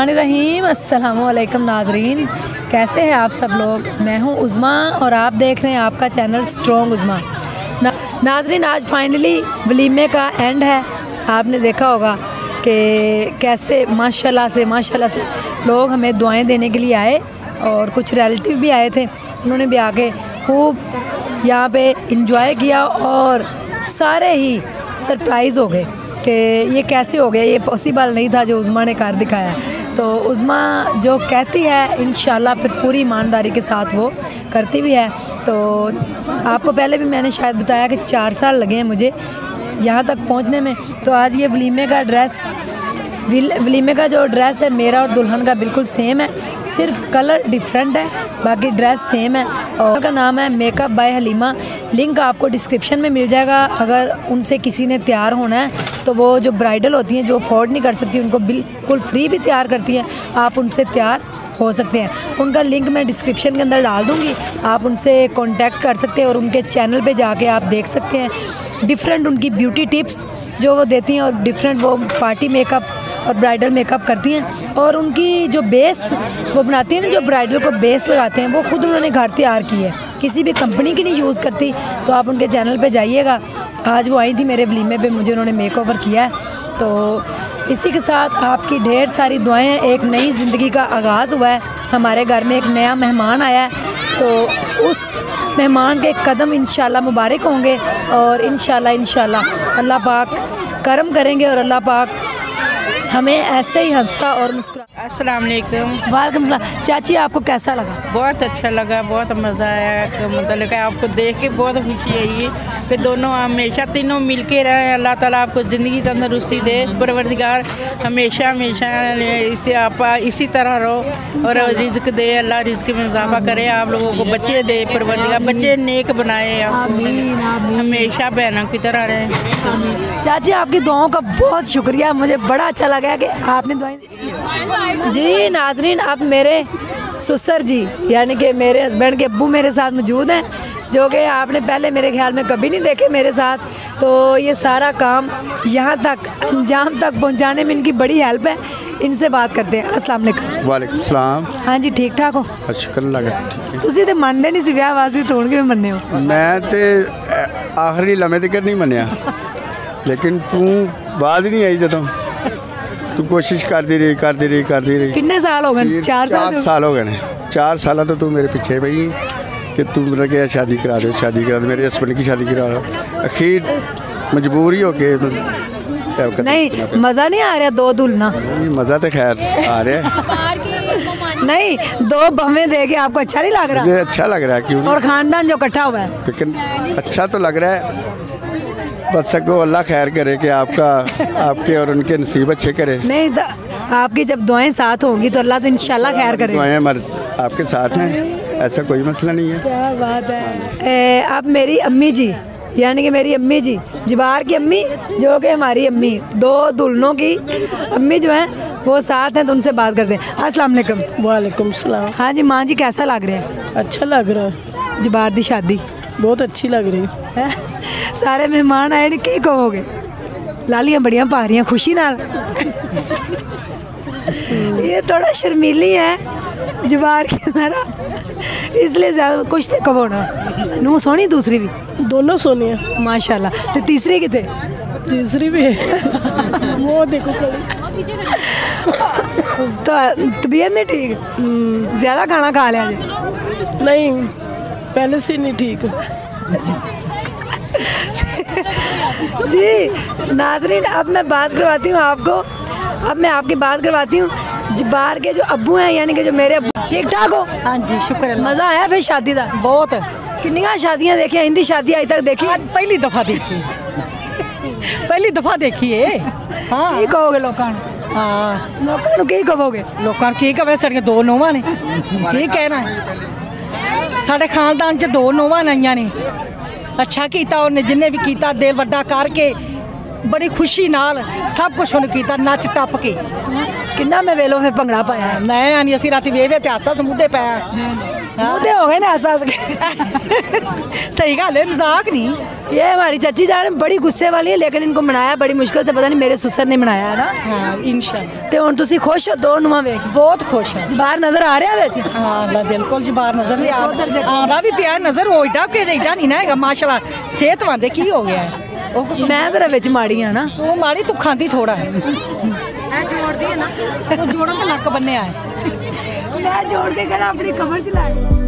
बसमीम अस्सलाम नाजरीन। कैसे हैं आप सब लोग? मैं हूँ उज़मा और आप देख रहे हैं आपका चैनल स्ट्रॉन्ग उज़मा। ना, नाजरीन आज फाइनली वलीमे का एंड है। आपने देखा होगा कि कैसे माशाल्लाह से माशाल्लाह से लोग हमें दुआएँ देने के लिए आए और कुछ रिलेटिव भी आए थे। उन्होंने भी आके खूब यहाँ पे इंजॉय किया और सारे ही सरप्राइज़ हो गए कि ये कैसे हो गया? ये पॉसिबल नहीं था जो उज़मा ने कर दिखाया। तो उज़मा जो कहती है इन फिर पूरी ईमानदारी के साथ वो करती भी है। तो आपको पहले भी मैंने शायद बताया कि चार साल लगे हैं मुझे यहाँ तक पहुँचने में। तो आज ये वलीमे का ड्रेस वलीमे का जो ड्रेस है, मेरा और दुल्हन का बिल्कुल सेम है। सिर्फ़ कलर डिफरेंट है, बाकी ड्रेस सेम है। और का नाम है मेकअप बाय हलीमा लिंक आपको डिस्क्रिप्शन में मिल जाएगा। अगर उनसे किसी ने तैयार होना है तो वो जो ब्राइडल होती हैं, जो अफोर्ड नहीं कर सकती, उनको बिल्कुल फ्री भी तैयार करती हैं। आप उनसे तैयार हो सकते हैं। उनका लिंक मैं डिस्क्रिप्शन के अंदर डाल दूँगी। आप उनसे कांटेक्ट कर सकते हैं और उनके चैनल पे जाके आप देख सकते हैं। डिफरेंट उनकी ब्यूटी टिप्स जो वो देती हैं और डिफरेंट वो पार्टी मेकअप और ब्राइडल मेकअप करती हैं और उनकी जो बेस वो बनाती हैं ना, जो ब्राइडल को बेस लगाते हैं, वो खुद उन्होंने घर तैयार की है। किसी भी कंपनी की नहीं यूज़ करती तो आप उनके चैनल पे जाइएगा। आज वो आई थी मेरे वलीमे पे, मुझे उन्होंने मेक ओवर किया है। तो इसी के साथ आपकी ढेर सारी दुआएँ, एक नई ज़िंदगी का आगाज़ हुआ है। हमारे घर में एक नया मेहमान आया है तो उस मेहमान के कदम इन मुबारक होंगे और इन इन अल्लाह पाक करम करेंगे और अल्लाह पाक हमें ऐसे ही हंसता और मुस्कुरा अस्सलाम वालेकुम वालेकुम चाची आपको कैसा लगा? बहुत अच्छा लगा बहुत मज़ा आया। मतलब आपको देख के बहुत खुशी आई है कि दोनों हमेशा तीनों मिल के रहें। अल्लाह ताला आपको ज़िंदगी तंदरुस्ती दे। परवरदिगार हमेशा हमेशा इसे आप इसी तरह रहो और रिज्क दे अल्लाह रिज्क में इजाफा करे। आप लोगों को बच्चे दे परवरदिगार बच्चे नेक बनाए हमेशा बहनों की तरह रहें। चाची आपकी दुआओं का बहुत शुक्रिया। मुझे बड़ा अच्छा लगा। कि आपने दुआएं जी नाजरीन अब मेरे सुसर जी यानी कि मेरे हस्बैंड के अब्बू मेरे साथ मौजूद हैं जो कि आपने पहले मेरे ख्याल में कभी नहीं देखे मेरे साथ तो ये सारा काम यहाँ तक अंजाम तक पहुँचाने में इनकी बड़ी हेल्प है इनसे बात करते हैं अस्सलाम वालेकुम वालेकुम सलाम हाँ जी ठीक ठाक हो शुक्र लगा ਤੁਸੀਂ ਤੇ ਮੰਨਦੇ ਨਹੀਂ ਸੀ ਵਿਆਹ ਵਾਸਤੇ ਤੋੜ ਕੇ ਮੰਨੇ ਹੋ ਮੈਂ ਤੇ ਆਖਰੀ ਲੰਮੇ ਤੱਕ ਨਹੀਂ ਮੰਨਿਆ ਲੇਕਿਨ ਤੂੰ ਬਾਜ਼ ਨਹੀਂ ਆਈ ਜਦੋਂ तो कोशिश करती रही करती रही करती रही। कितने साल हो गए? चार चार तो- साल हो गए चार साल तो तू मेरे पीछे भाई कि तुम मतलब लगे शादी करा दो शादी करा दो मेरे हस्बैंड की शादी करा दो। अखीर मजबूरी हो मतलब नहीं मज़ा नहीं आ रहा दो दुलना मज़ा तो खैर आ रहा है। नहीं दो बहमें देके आपको अच्छा नहीं लग रहा? अच्छा लग रहा है क्यों और खानदान जो इकट्ठा हुआ है। लेकिन अच्छा तो लग रहा है बस सको अल्लाह खैर करे कि आपका आपके और उनके नसीब अच्छे करे। नहीं आपकी जब दुआएँ साथ होंगी तो अल्लाह तो इंशाल्लाह खैर करे। दुआएँ आपके साथ हैं ऐसा कोई मसला नहीं है। क्या बात है। अब मेरी अम्मी जी यानी कि मेरी अम्मी जी जबार की अम्मी जो कि हमारी अम्मी दो दुल्हनों की अम्मी जो हैं वो साथ हैं तो उनसे बात करते हैं। अस्सलाम वालेकुम। वालेकुम सलाम। हाँ जी माँ जी कैसा लग रहा है? अच्छा लग रहा है। जबार की शादी। बहुत अच्छी लग रही। है? सारे मेहमान आए की कहोगे? लालियाँ बड़िया पा रही खुशी नाल। ये थोड़ा शर्मीली है जबार की तरह इसलिए ज़्यादा कुछ तो कहो ना। नू सोनी दूसरी भी? दोनों सोनी है। माशाल्लाह। तो तीसरी कितने तीसरी भी है। वो देखो तो तबीयत नहीं ठीक? हम्म, ज़्यादा खाना खा लिया नहीं पहले से नहीं ठीक। जी नाजरीन अब मैं बात करवाती हूँ आपको। अब मैं आपकी बात करवाती हूँ। बाहर के जो अबू हैं यानी कि जो मेरे अबू ठीक ठाक हो? हाँ जी शुक्र मज़ा आया फिर शादी का बहुत। किन्निया शादियाँ देखी हिंदी शादी अज तक देखी? पहली दफ़ा देखी। पहली दफ़ा देखी है। हाँ। की कहोगे लोगों हाँ। लोगों की कहोगे? लोगों की कहे साढ़िया दो नोवा ने। की कहना है? साढ़े खानदान च दो नोवा आईया ने। ਅੱਛਾ ਕੀਤਾ ਉਹਨੇ ਜਿੰਨੇ ਵੀ ਕੀਤਾ ਦਿਲ ਵੱਡਾ ਕਰਕੇ ਬੜੀ ਖੁਸ਼ੀ ਨਾਲ ਸਭ ਕੁਝ ਉਹਨੇ ਕੀਤਾ ਨੱਚ ਟੱਪ ਕੇ। ਕਿੰਨਾ ਮੈਂ ਵੇਲੋ ਫੇ ਭੰਗੜਾ ਪਾਇਆ? ਮੈਂ ਆਨੀ ਅਸੀਂ ਰਾਤੀ ਵੇਵੇ ਤੇ ਆਸਾ ਸਮੂਦੇ ਪਾਇਆ मुद्दे हो गए ना हंस हंस के सही गल है मजाक नहीं ये हमारी चाची जान बड़ी गुस्से वाली है लेकिन इनको मनाया बड़ी मुश्किल से पता नहीं मेरे ससुर ने मनाया है ना हाँ इंशाल्लाह ਤੇ ਹੁਣ ਤੁਸੀਂ ਖੁਸ਼ ਹੋ ਦੋ ਨੂੰਹਾਂ ਵੇਖ ਬਹੁਤ ਖੁਸ਼ ਹਾਂ ਬਾਹਰ ਨਜ਼ਰ ਆ ਰਿਹਾ ਵਿੱਚ ਹਾਂ ਲਾ ਬਿਲਕੁਲ ਜੀ ਬਾਹਰ ਨਜ਼ਰ ਨਹੀਂ ਆ ਆਉਂਦਾ ਵੀ ਪਿਆ ਨਜ਼ਰ ਉਹ ਏਡਾ ਕਿ ਏਡਾ ਨਹੀਂ ਨਾ ਹੈਗਾ ਮਾਸ਼ਾਅੱਲਾ ਸਿਹਤਮੰਦ ਹੈ ਕੀ ਹੋ ਗਿਆ ਹੈ ਉਹ ਕੋਈ- ਮੈਂ ਜ਼ਰਾ ਵਿੱਚ ਮਾੜੀ ਆ ਨਾ ਤੂੰ ਮਾੜੀ ਤੂੰ ਖਾਂਦੀ ਥੋੜਾ ਹੈ ਇਹ ਜੋੜਦੀ ਹੈ ਨਾ ਉਹ ਜੋੜਨ ਤੇ ਲੱਕ ਬੰਨਿਆ ਹੈ मैं जोड़ के कर अपनी कमर चलाया